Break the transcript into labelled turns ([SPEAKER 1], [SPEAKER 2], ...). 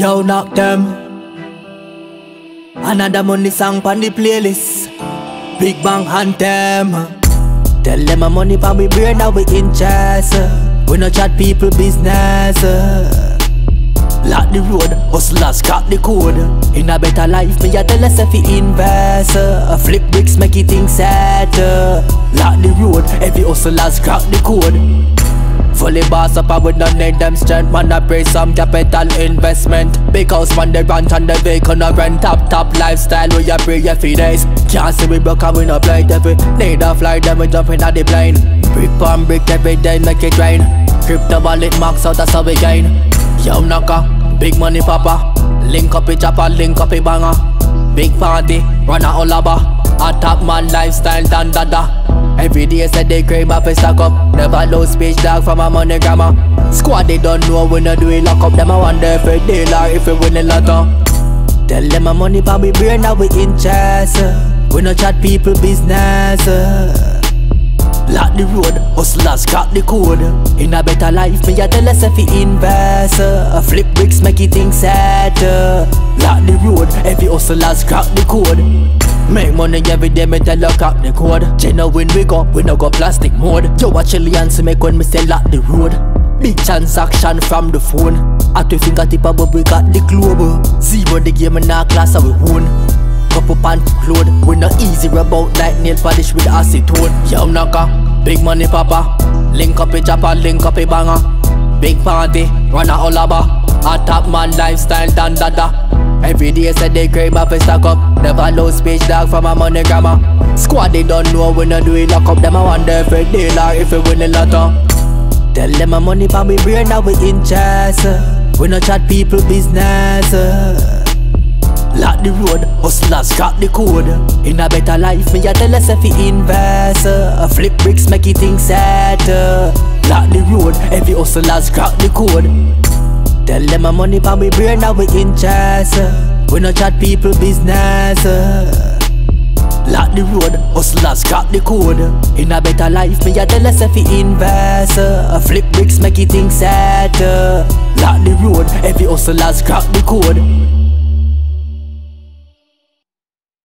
[SPEAKER 1] Yo, Knock Dem. Another money song on the playlist. Big Bang Anthem. Tell them my money for we brain now we in chess. We no chat people business. Lock the road, hustlers crack the code. In a better life, me a tell us if you invest. Flip bricks make it things set. Lock the road, every hustlers crack the code. Fully boss up and we don't need them strength. Man I pray some capital investment. Big house man they rent and the vehicle no rent. Top top lifestyle we a pray every days Can't see we broke and we no play every Need a flight then we jump in the plane. Brick on brick every day make it rain. Crypto wallet max out that's how we gain. Yo knocker, big money papa. Link up it chopper, link up it banger. Big party, run a olaba A top man lifestyle dan dada Every day say they crave up and stack up. Never lose speech dog from a money grammar Squad they don't know we no do it lock up. Them I wonder if it deal or if it win a lotto. Tell them my money for we brain now we in chess We no chat people business. Lock the road, hustlers crack the code. In a better life, me a tell us if you invest. Flip bricks make it things set every hustlers crack the code. Make money every day, me tell you crack the code. Genuine we go, we no go plastic mode. Yo, watch Chileans make when me sell lock the road. Big transaction from the phone. At we fingertip above we got the globe. Zero the game in our class and we own Couple pant load. We not easy about like nail polish with acetone. Yo knocker, big money papa. Link up a chopper, link up a banger Big party, run a olaba A top man lifestyle dan dada Every day I say they crave up and stack up Never lose speech dog from my money grammar Squad they don't know we not do it lock up. Them I wonder if it deal or if it win a lotto. Tell them my money for we brain now we in chess We no chat people business. Lock the road, hustlers crack the code. In a better life, me a tell us if you invest Flip bricks make it things set. Lock the road, every hustlers crack the code Tell them my money for we brain now we in chess We no chat people business. Lock the road, hustlers crack the code. In a better life, me a tell us if you invest. Flip bricks make it things set. Lock the road, every hustlers crack the code